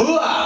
うわ